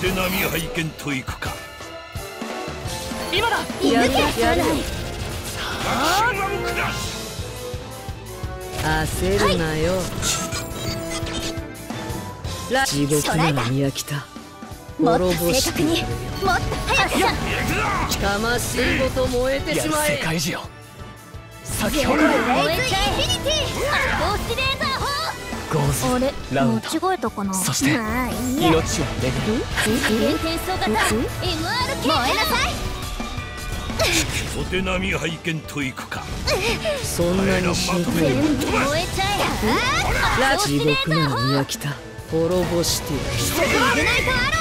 手並み拝見といくか。今だ。やるやるアクションラムクラッシ焦るなよ、ラ地獄なら宮北もっと滅ぼ正確に。してやるよもっと早くュ行くぞ魂ごと燃えてしまえ。界中よ先ほど燃えちゃえゴーズラウンド。間違えたかなそしてまあいいや。命を巡る次元転送型。MRK 燃えなさい。お手並み拝見といくか。そんなに心配燃えちゃえ。ラ地獄なら宮北滅ぼしてやる。イグナイトアロ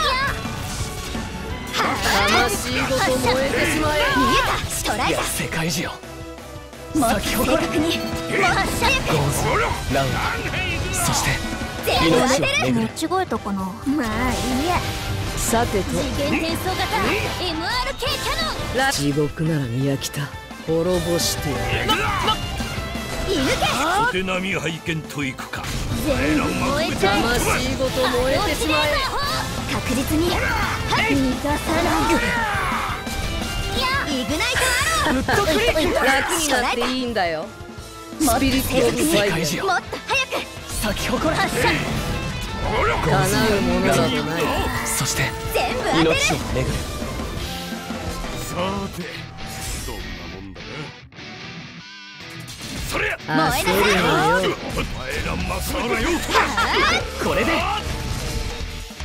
魂ごと燃えてしまえー見えたストライダ世界中先ほど。正確にもっと早くゴーズラウンドそして全部当てる？命を巡る間違えたかな？まあいいや。さてと。次元転送型。MRK キャノン。ラ地獄なら宮北滅ぼしてやる。射抜けお手並み拝見といくか。全部燃えちゃえ魂ごと燃えてしまえ。確実に。はい。逃がさないイグナイトアローフットクリック楽になっていいんだよ。スピリットオブファイ世界中よもっと咲き誇れ発射。叶うものなどない。そして全部当てる。命を巡るさてどんなもんだなそれ焦るなよ。お前らマサラよこれで。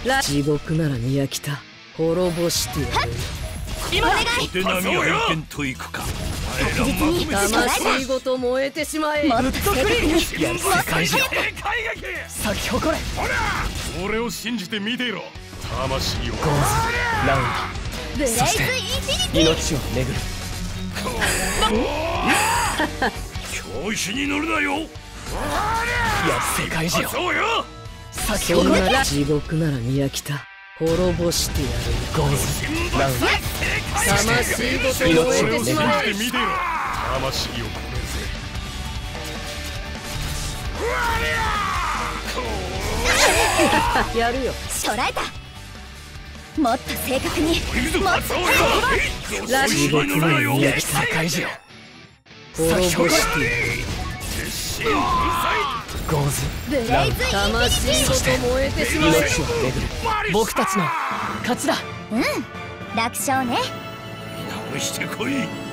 ラ地獄なら宮北滅ぼしてやるお願い。お手並み拝見といくかお前らまとめて魂ごと燃えてしまえ。もっと正確にいや世界中よ警戒劇咲き誇れ俺を信じて見ていろ。魂をゴーズラウンブレイズイン。そしてフィニテド命を巡る教師に乗るなよいや世界中よそうよ咲きそん誇れな地獄なら宮北滅ぼしてやるゴー。ズラウンド魂ごと燃えてしまえ見ていろ魂を込めやるよ。捉えたもっと正確にもっとそうよ。ラ教師地獄ならに乗るなよ。宮世界中よ。滅ぼしてゴーズブレイズインフィニテ魂ごと燃えて僕たちの勝ちだィ楽勝ね。直してこい。